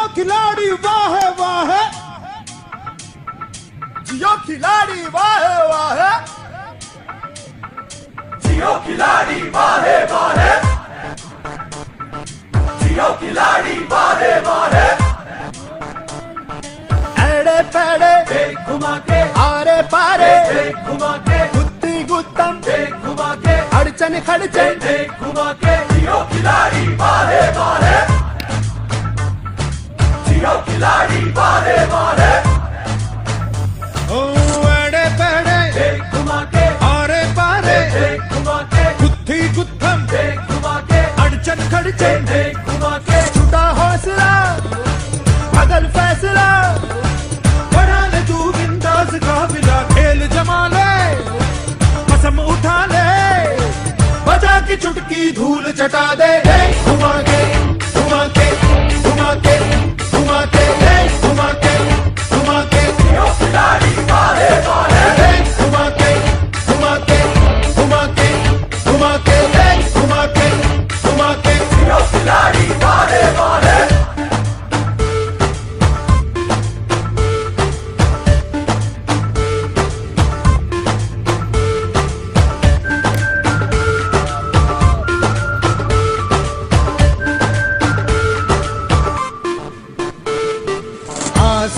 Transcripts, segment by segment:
जियो खिलाड़ी वाह वाह जियो खिलाड़ी वाह वाह जियो खिलाड़ी वाह वाह जियो खिलाड़ी वाह वाह एड़े पेड़े घुमा के आरे पारे। घुमा के गुत्ती गुत्तम घुमा के अड़चन खड़चन। घुमा के जियो खिलाड़ी वाह वाह की चुटकी धूल चटा दे। हे, हुआ के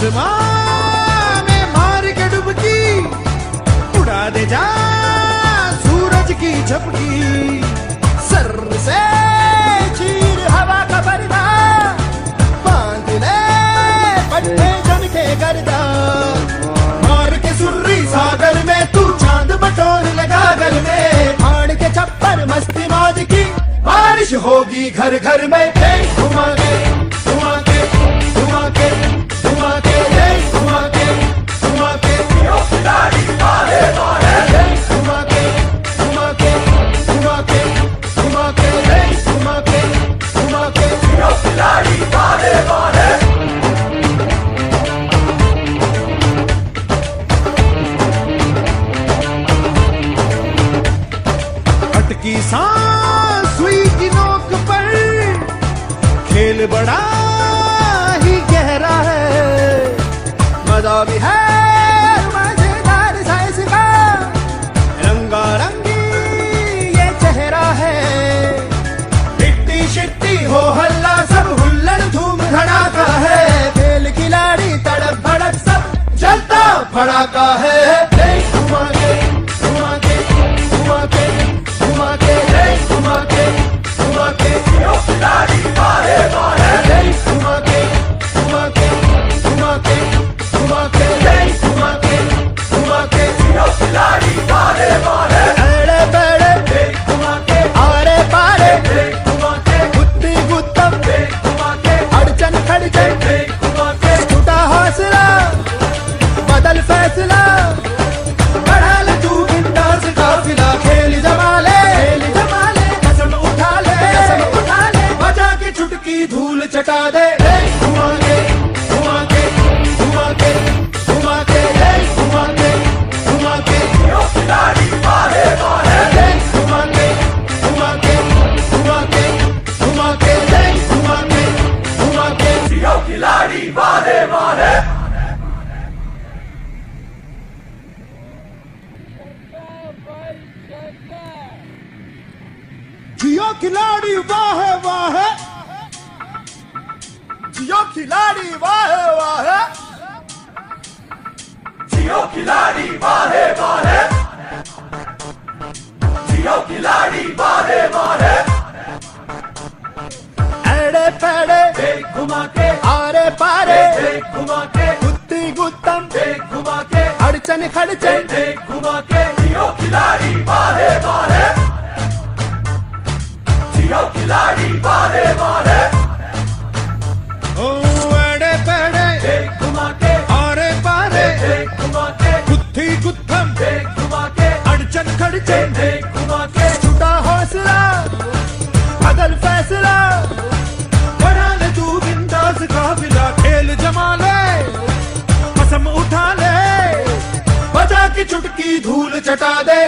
आसमां में मार के डुबकी, उड़ा दे जा सूरज की झपकी। सर से चीर हवा का पर्दा बाँध ले पट्टे जन के गर्दा। मार के सुर्री सागर में, तू चाँद बटोर लगा गल में। फाड़ के छप्पर मस्ती मौज की, बारिश होगी घर घर में। बड़ा ही गहरा है। मज़ा भी है रंगा चेहरा है। इट्टी शिट्टी हो हल्ला सब धूम है। खेल खिलाड़ी तड़प भड़क सब है। खिलाड़ी वाह वाह। जियो खिलाड़ी वाह वाह। जियो खिलाड़ी वाह वाह। जियो खिलाड़ी वाह वाह। एड़े पेड़े घुमा के आरे पारे घुमा के गुत्ती गुत्तम घुमा के अड़चन खड़चन। घुमा के जियो खिलाड़ी फैसला। बढ़ा ले तू बिंदास काफिला खेल जमा ले कसम उठा ले। बजा की चुटकी धूल चटा दे।